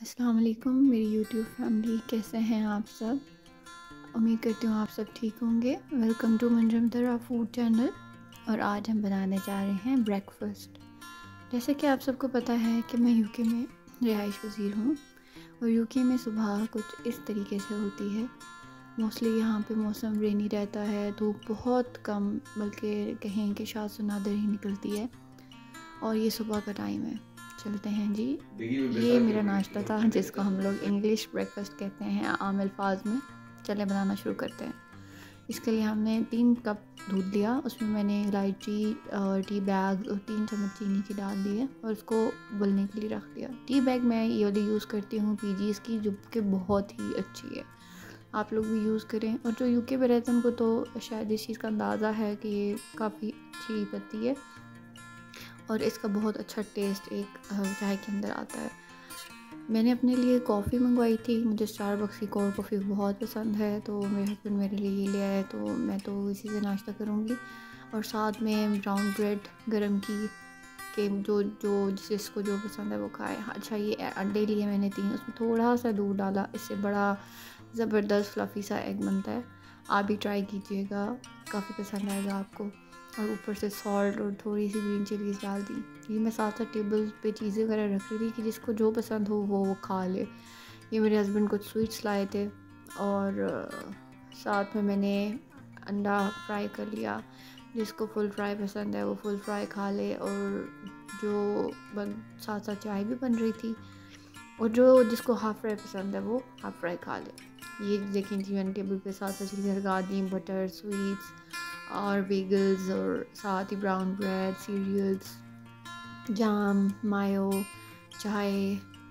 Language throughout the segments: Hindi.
अस्सलाम वालेकुम मेरी यूट्यूब फैमिली कैसे हैं आप सब? उम्मीद करती हूँ आप सब ठीक होंगे। वेलकम टू मंजम दरा फ़ूड चैनल और आज हम बनाने जा रहे हैं ब्रेकफास्ट जैसे कि आप सबको पता है कि मैं यूके में रिहाइश वज़ीर हूँ और यूके में सुबह कुछ इस तरीके से होती है। मोस्टली यहाँ पे मौसम रेनी रहता है, धूप बहुत कम, बल्कि कहें कि शाह सुनादर ही निकलती है। और ये सुबह का टाइम है। चलते हैं जी। ये मेरा नाश्ता था जिसको हम लोग इंग्लिश ब्रेकफास्ट कहते हैं आम अल्फाज में। चले बनाना शुरू करते हैं। इसके लिए हमने तीन कप दूध लिया उसमें मैंने इलायची और टी बैग और तीन चम्मच चीनी की डाल दी है और उसको उबलने के लिए रख दिया। टी बैग मैं ये वाली यूज़ करती हूँ पी की जो कि बहुत ही अच्छी है। आप लोग भी यूज़ करें और जो यूके में रहते हैं उनको तो शायद इस चीज़ का अंदाज़ा है कि ये काफ़ी अच्छी पत्ती है। और इसका बहुत अच्छा टेस्ट एक चाय के अंदर आता है। मैंने अपने लिए कॉफ़ी मंगवाई थी, मुझे स्टारबक्स की कोल्ड कॉफ़ी बहुत पसंद है तो मेरे हस्बैंड मेरे लिए ये ले आए तो मैं तो इसी से नाश्ता करूँगी। और साथ में ब्राउन ब्रेड गरम की के जो जो जिसको जो पसंद है वो खाए। अच्छा ये अंडे लिए मैंने तीन, उसमें थोड़ा सा दूध डाला, इससे बड़ा ज़बरदस्त फ्लफ़ी सा एग बनता है। आप भी ट्राई कीजिएगा। काफ़ी पसंद आएगा आपको। और ऊपर से सॉल्ट और थोड़ी सी ग्रीन चिलीज़ डाल दी। ये मैं साथ साथ टेबल पे चीज़ें वगैरह रख रही थी कि जिसको जो पसंद हो, वो वो खा ले। ये मेरे हस्बैंड कुछ स्वीट्स लाए थे। और साथ में मैंने अंडा फ्राई कर लिया। जिसको फुल फ्राई पसंद है, वो फुल फ्राई खा ले। और जो बन, साथ साथ चाय भी बन रही थी। और जो जिसको हाफ़ फ्राई पसंद है वो हाफ़ फ्राई खा ले। ये देखें जी मैंने टेबल पे साथ साथ चीज़ें लगा दी बटर स्वीट्स और बेगल्स और साथ ही brown bread cereals jam mayo चाय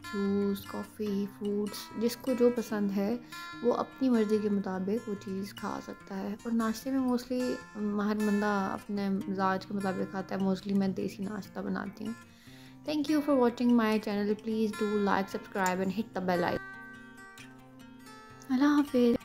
जूस कॉफ़ी फ्रूट्स जिसको जो पसंद है, वो अपनी मर्ज़ी के मुताबिक वो चीज़ खा सकता है। और नाश्ते में मोस्टली हर बंदा अपने मिजाज के मुताबिक खाता है। मोस्टली मैं देसी नाश्ता बनाती हूँ। Thank you for watching my channel. Please do like, subscribe and hit the bell icon. Allah Hafiz.